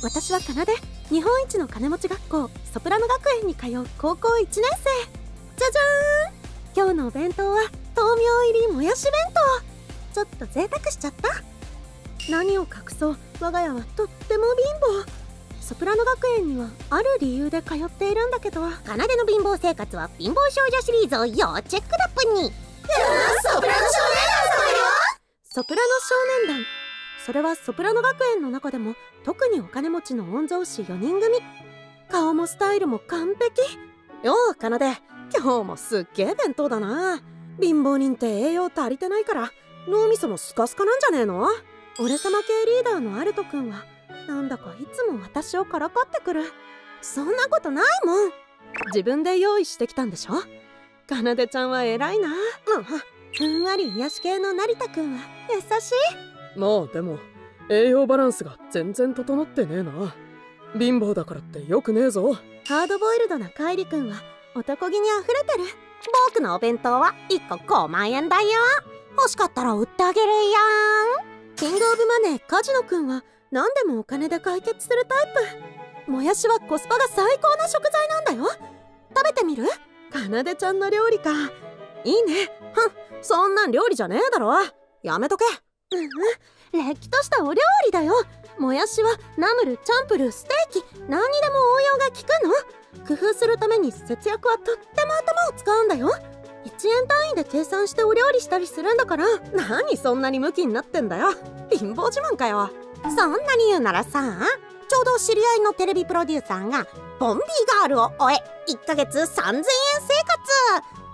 私は奏で日本一の金持ち学校ソプラノ学園に通う高校1年生。じゃじゃーん。今日のお弁当は豆苗入りもやし弁当。ちょっと贅沢しちゃった。何を隠そう。我が家はとっても貧乏。ソプラノ学園にはある理由で通っているんだけど。奏での貧乏生活は貧乏少女シリーズを要チェックだっぷに。ソプラノ少年団ソプラノ少年団それはソプラノ学園の中でも特にお金持ちの御曹司4人組。顔もスタイルも完璧。よう奏今日もすっげえ弁当だな。貧乏人って栄養足りてないから。脳みそもスカスカなんじゃねえの？俺様系リーダーのアルト君はなんだかいつも私をからかってくる。そんなことないもん。自分で用意してきたんでしょ？かなでちゃんは偉いな。ふん。わり癒し系の成田くんは優しい。まあでも栄養バランスが全然整ってねえな。貧乏だからってよくねえぞ。ハードボイルドなカイリくんは男気にあふれてる。僕のお弁当は1個5万円だよ。欲しかったら売ってあげるやん。キングオブマネーカジノくんは何でもお金で解決するタイプ。もやしはコスパが最高な食材なんだよ。食べてみる？かなでちゃんの料理か。いいね。ふんそんなん料理じゃねえだろ。やめとけ。ううん。れっきとしたお料理だよ。もやしはナムルチャンプルステーキ。何にでも応用が効くの。工夫するために節約はとっても頭を使うんだよ。1円単位で計算してお料理したりするんだから。何そんなにムキになってんだよ。貧乏自慢かよ。そんなに言うならさちょうど知り合いのテレビプロデューサーがボンビーガールを終え1ヶ月3000円生活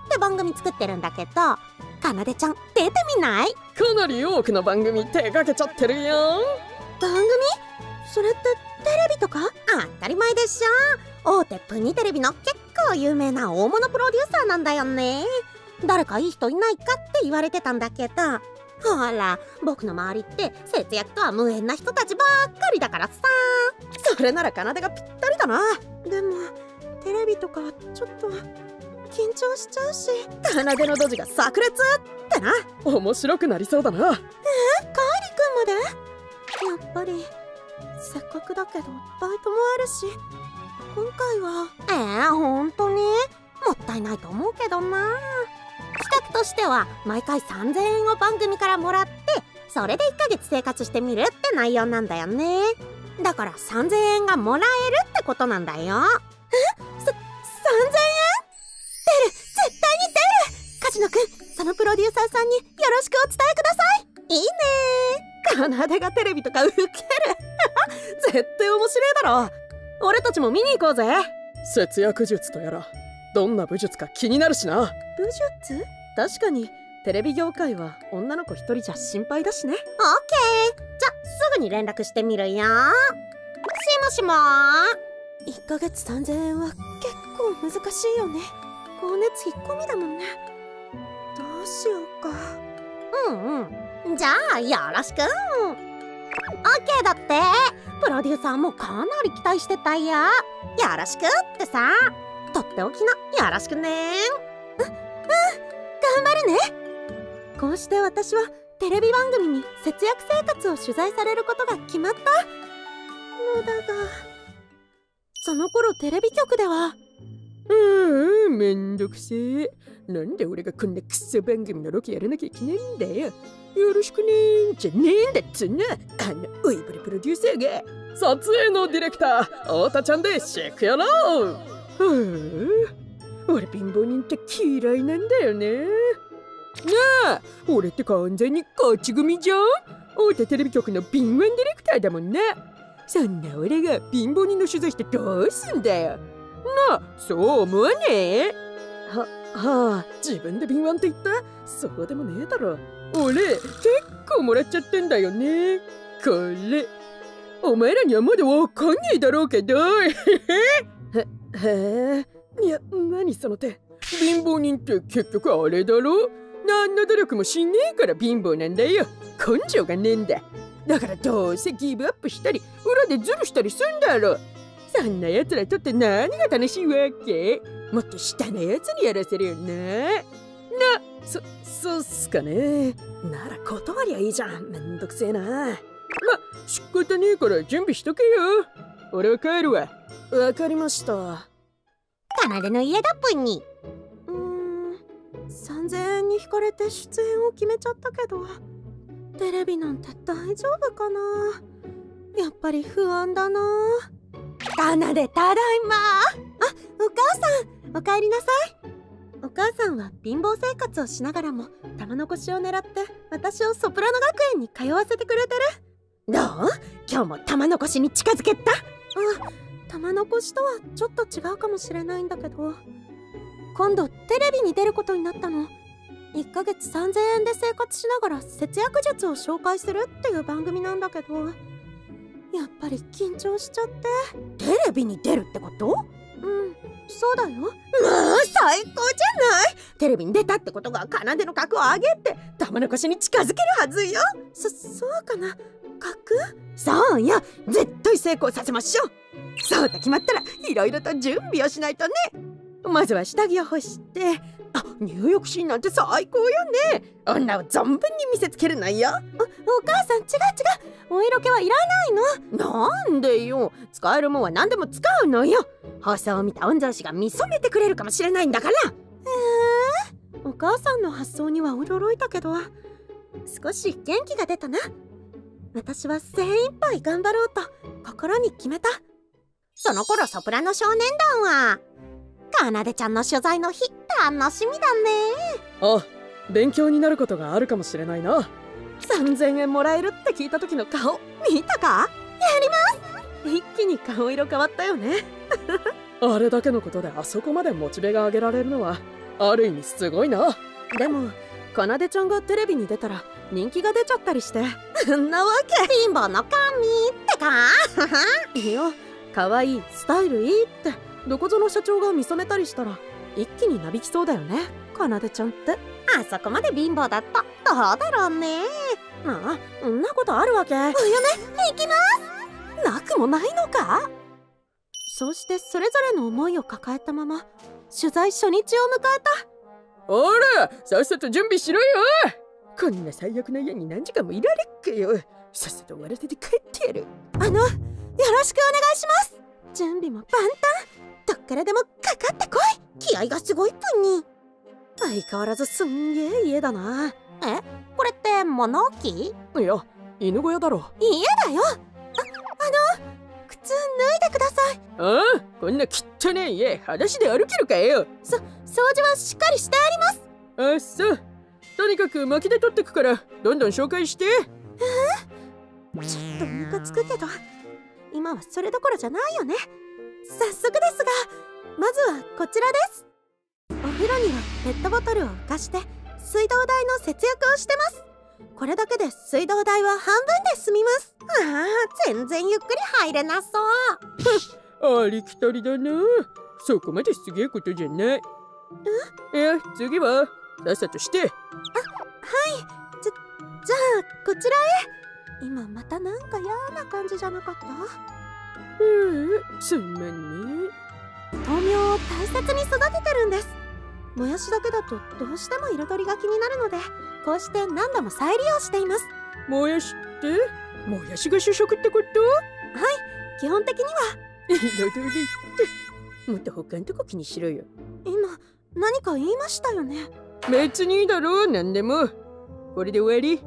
って番組作ってるんだけどかなでちゃん出てみない？かなり多くの番組手がけちゃってるよ。番組？それってテレビとか？当たり前でしょ。大手プニテレビの結構有名な大物プロデューサーなんだよね。誰かいい人いないかって言われてたんだけど。ほら僕の周りって節約とは無縁な人たちばっかりだからさ。それなら奏がぴったりだな。でもテレビとかはちょっと緊張しちゃうし奏のドジが炸裂ってな。面白くなりそうだな。え？ー、カイリ君まで？やっぱりせっかくだけどバイトもあるし。今回は？えー、本当に？もったいないと思うけどな。企画としては毎回3000円を番組からもらってそれで1ヶ月生活してみるって内容なんだよね。だから3000円がもらえるってことなんだよロデューサーさんによろしくお伝えください。いいね。かなでがテレビとかウケる。絶対面白いだろ。俺たちも見に行こうぜ。節約術とやらどんな武術か気になるしな。武術？確かに。テレビ業界は女の子一人じゃ心配だしね。オッケー。じゃすぐに連絡してみるよ。しもしも。1ヶ月3000円は結構難しいよね。光熱費込みだもんね。どうしようか。うんうん。じゃあよろしく。オッケーだって。プロデューサーもかなり期待してたよ。よろしくってさ。とっておきのよろしくね。うんうん。頑張るね。こうして私はテレビ番組に節約生活を取材されることが決まったのだが。その頃テレビ局ではうーんめんどくせえ。なんで俺がこんなクソ番組のロケやらなきゃいけないんだよ。よろしくねーじゃねえんだっつうなあのおいぶりプロデューサーが。撮影のディレクター太田ちゃんでシェクやろうふう俺貧乏人って嫌いなんだよね。なあ俺って完全に勝ち組じゃん。大手テレビ局の敏腕ディレクターだもんな。そんな俺が貧乏人の取材してどうすんだよなあそう思わね。えははあ。自分で敏腕って言った？そうでもねえだろ。俺結構もらっちゃってんだよね。これ。お前らにはまだわかんねえだろうけど。へへいや何その手。貧乏人って結局あれだろ。何の努力もしねえから貧乏なんだよ。根性がねえんだ。だからどうせギブアップしたり裏でズルしたりすんだろそんな奴らとって何が楽しいわけ？もっと下のやつにやらせるよななそそうっすかね。なら断りゃいいじゃん。めんどくせえな。仕方ねえから準備しとけよ。俺は帰るわ。わかりました。かなでの家だぷに。うーん。3000円に引かれて出演を決めちゃったけど。テレビなんて大丈夫かな？やっぱり不安だなかなでただいま。あお母さんお帰りなさい。お母さんは貧乏生活をしながらも玉残しを狙って私をソプラノ学園に通わせてくれてる。どう？今日も玉残しに近づけた？あ玉残しとはちょっと違うかもしれないんだけど。今度テレビに出ることになったの。1ヶ月3000円で生活しながら節約術を紹介するっていう番組なんだけど。やっぱり緊張しちゃって。テレビに出るってこと？うん。そうだよ。まあ最高じゃない？テレビに出たってことが奏の格を上げて玉残しに近づけるはずよ。そそうかな？格？そうよ。絶対成功させましょう。そうだ決まったらいろいろと準備をしないとねまずは下着を干してあ入浴シーンなんて最高よね。女を存分に見せつけるのよ。お母さん違う違う。お色気はいらないの。なんでよ。使えるもんは何でも使うのよ。放送を見た御曹司が見初めてくれるかもしれないんだから。お母さんの発想には驚いたけど。少し元気が出たな。私は精一杯頑張ろうと心に決めた。その頃ソプラノ少年団はかなでちゃんの取材の日楽しみだね。あ勉強になることがあるかもしれないな。3000円もらえるって聞いた時の顔見たか？一気に顔色変わったよね。あれだけのことであそこまでモチベが上げられるのはある意味すごいな。でもかなでちゃんがテレビに出たら人気が出ちゃったりして。んなわけ。貧乏の神ってか？いや可愛いスタイルいいってどこぞの社長が見初めたりしたら一気になびきそうだよね。かなでちゃんって。あそこまで貧乏だった。どうだろうね。ああんなことあるわけ。お嫁行きます。なくもないのか？そうしてそれぞれの思いを抱えたまま取材初日を迎えた。ほらさっさと準備しろよ。こんな最悪な家に何時間もいられっかよ。さっさと終わらせて帰ってやる。あのよろしくお願いします。準備も万端どっからでもかかってこい。気合がすごいぷんに。相変わらずすんげえ家だな。え？これって物置？いや犬小屋だろ。家だよ。ああの靴脱いでください。ああ？こんな汚ねえ家裸足で歩けるかよ。そ掃除はしっかりしてあります。あっそう。とにかく薪で取ってくからどんどん紹介して。ちょっとムカつくけど今はそれどころじゃないよね早速ですがまずはこちらです。お風呂にはペットボトルを浮かして水道代の節約をしてます。これだけで水道代は半分で済みます。ああ全然ゆっくり入れなそう。ありきたりだな。そこまですげえことじゃない。えいや次はさっさとして。じゃあこちらへ。今またなんか嫌な感じじゃなかった？うん。すんまんね。豆苗を大切に育ててるんです。もやしだけだとどうしても彩りが気になるのでこうして何度も再利用しています。もやしって？もやしが主食ってこと基本的には。彩りって。もっと他んとこ気にしろよ。今何か言いましたよね別にいいだろう何でも。これで終わり。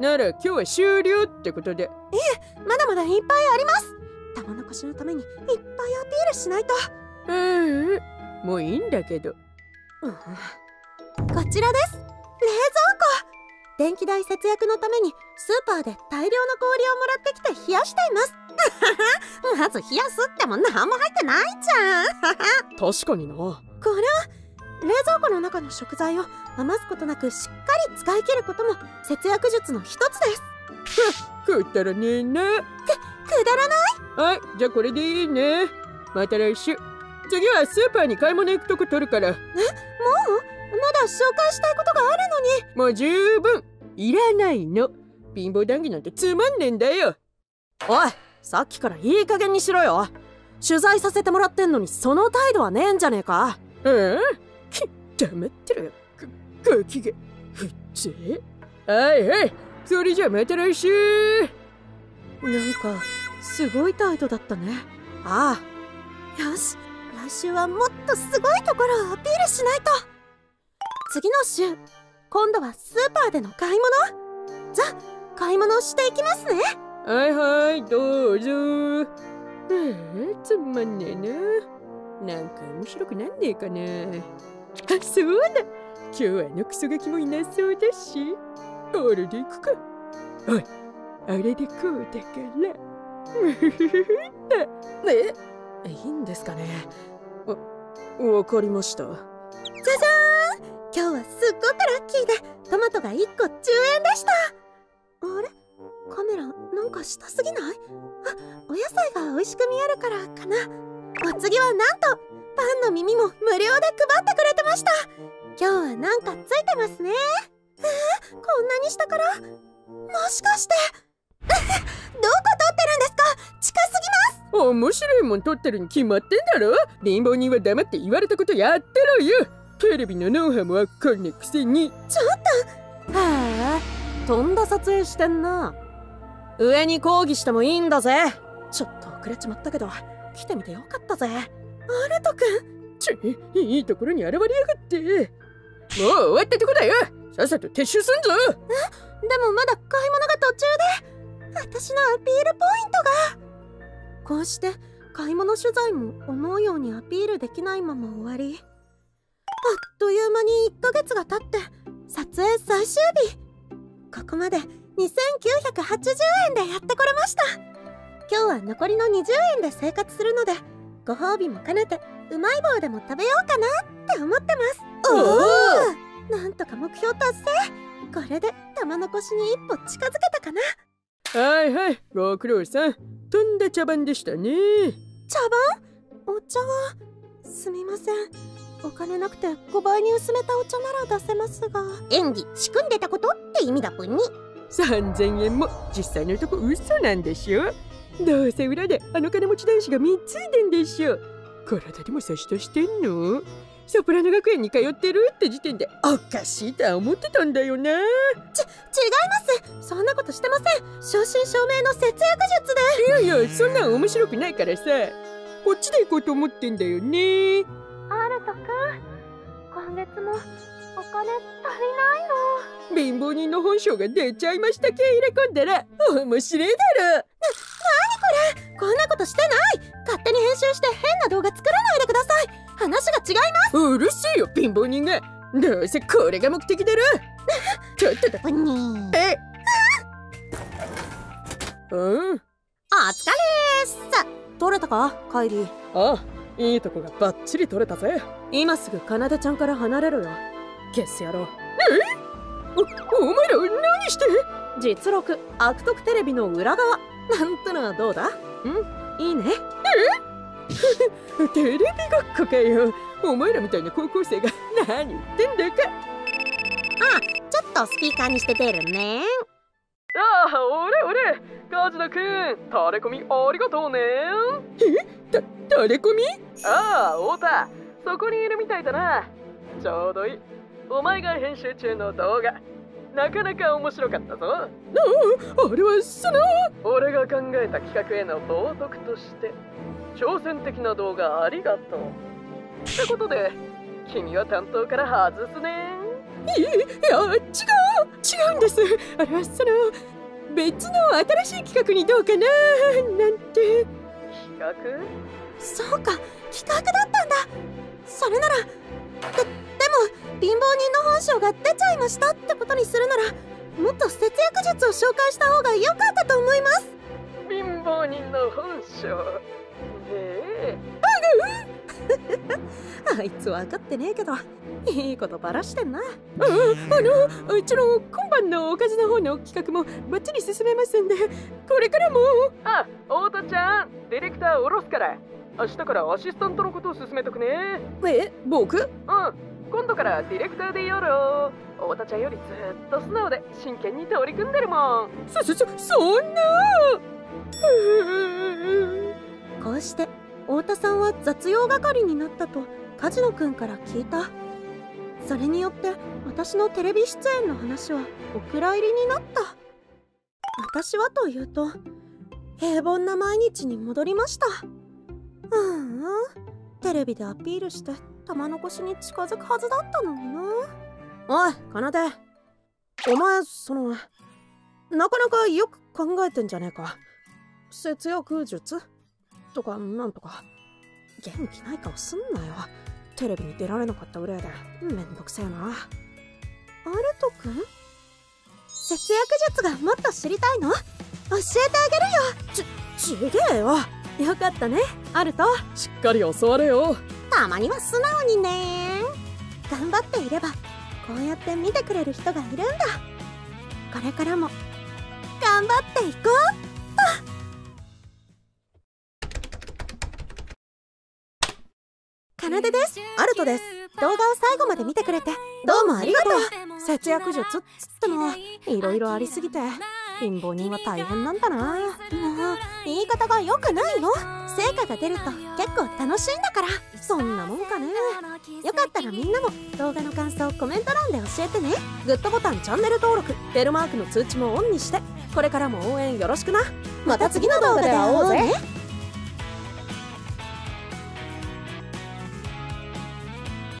なら今日は終了ってことで。まだまだいっぱいあります玉残しのためにいっぱいアピールしないと。うんもういいんだけど。こちらです。冷蔵庫。電気代節約のためにスーパーで大量の氷をもらってきて冷やしています。まず冷やすっても何も入ってないじゃん。確かにな。これは冷蔵庫の中の食材を余すことなくしっかり使い切ることも節約術の一つです。食ったらねえなくだらない。はいじゃあこれでいいね。また来週。次はスーパーに買い物行くとこ取るから。もう？まだ紹介したいことがあるのに。もう十分。いらないの。貧乏談義なんてつまんねえんだよ。おいさっきからいい加減にしろよ。取材させてもらってんのにその態度はねえんじゃねえか。うん？き黙ってろよ。かガキがふっつはいはい。それじゃあまた来週なんかすごい態度だったね。ああ。よし来週はもっとすごいところをアピールしないと。次の週今度はスーパーでの買い物？じゃ買い物していきますね。はいはいどうぞ。はあつまんねえな。なんか面白くなんねえかな。あそうだ。今日はあのクソガキもいなそうだし。あれで行くか。おいあれでこうだからむふふふって えいいんですかね？わわかりました。今日はすっごくラッキーでトマトが1個10円でした。あれ？カメラなんか下すぎない？あお野菜が美味しく見えるからかな。お次はなんとパンの耳も無料で配ってくれてました。今日はなんかついてますね。えー、こんなに下から？もしかしてどこ撮ってるんですか？近すぎます。面白いもん撮ってるに決まってんだろ？貧乏人は黙って言われたことやってろよ。テレビのノウハウもわかんねえくせに。へえとんだ撮影してんな。上に抗議してもいいんだぜ。ちょっと遅れちまったけど来てみてよかったぜ。アルト君。ちょいいところに現れやがって。もう終わったとこだよ。さっさと撤収すんぞ。でもまだ買い物が途中で私のアピールポイントが。こうして買い物取材も思うようにアピールできないまま終わり。あっという間に1ヶ月が経って撮影最終日。ここまで2980円でやってこれました。今日は残りの20円で生活するのでご褒美も兼ねてうまい棒でも食べようかなって思ってます。おお。なんとか目標達成。これで玉残しに一歩近づけたかなはいはい。ご苦労さん。とんだ茶番でしたね。茶番？お茶は？すみません。お金なくて5倍に薄めたお茶なら出せますが。演技仕組んでたことって意味だぷんに3000円も実際のとこ嘘なんでしょ？どうせ裏であの金持ち男子が貢いでんでしょ？体でも差し出してんの？ソプラノ学園に通ってるって時点でおかしいとは思ってたんだよな。違います。そんなことしてません。正真正銘の節約術で。いやいやそんなん面白くないからさ。こっちで行こうと思ってんだよね。アルトくん今月もお金足りないの。貧乏人の本性が出ちゃいました系入れ込んだら面白いだろ。こんなことしてない。勝手に編集して変な動画作違います。うるせえよ貧乏人がどうせこれが目的だろ ちょっとだえ？うん。お疲れーさ撮れたか？カイリーあいいとこがバッチリ撮れたぜ。今すぐかなでちゃんから離れろよゲス野郎おお前ら何して？実録悪徳テレビの裏側。なんてのはどうだ？ん？いいねテレビごっこかよ。お前らみたいな高校生が何言ってんだか。ちょっとスピーカーにして出るね。ああ、俺俺カジノくん、タレコミありがとうね。タレコミ？ああ、太田、そこにいるみたいだな。ちょうどいい。お前が編集中の動画、なかなか面白かったぞ。あれはその。俺が考えた企画への冒涜として、挑戦的な動画ありがとう。ってことで、君は担当から外すね。いいや違う違うんです。あれはその別の新しい企画にどうかななんて。企画？そうか企画だったんだ。それならででも貧乏人の本性が出ちゃいましたってことにするならもっと節約術を紹介した方が良かったと思います。貧乏人の本性。あいつ分かってねえけど。いいことばらしてんな。ああのうちの今晩のおかずの方の企画もバッチリ進めますんでこれからも。あ、太田ちゃん、ディレクター下ろすから。明日からアシスタントのことを進めとくね。え僕？うん、今度からディレクターでやろう。太田ちゃんよりずっと素直で真剣に取り組んでるもん。そそそそんな。こうして太田さんは雑用係になったと梶野くんから聞いた。それによって私のテレビ出演の話はお蔵入りになった。私はというと平凡な毎日に戻りました。うん。テレビでアピールして玉残しに近づくはずだったのにな。おいかなで。お前そのなかなかよく考えてんじゃねえか。節約術？とかなんとか元気ない顔すんなよ。テレビに出られなかったぐらいで。めんどくせえな。アルト君節約術がもっと知りたいの？教えてあげるよ。ち、ちげえよ。よかったねアルト。しっかり教われよ。たまには素直にね。頑張っていればこうやって見てくれる人がいるんだ。これからも頑張っていこかなでです。アルトです。動画を最後まで見てくれてどうもありがとう。節約術っつってもいろいろありすぎて貧乏人は大変なんだな。もう言い方が良くないの成果が出ると結構楽しいんだから。そんなもんかね。よかったらみんなも動画の感想コメント欄で教えてね。グッドボタンチャンネル登録ベルマークの通知もオンにしてこれからも応援よろしくな。また次の動画で会おうぜ。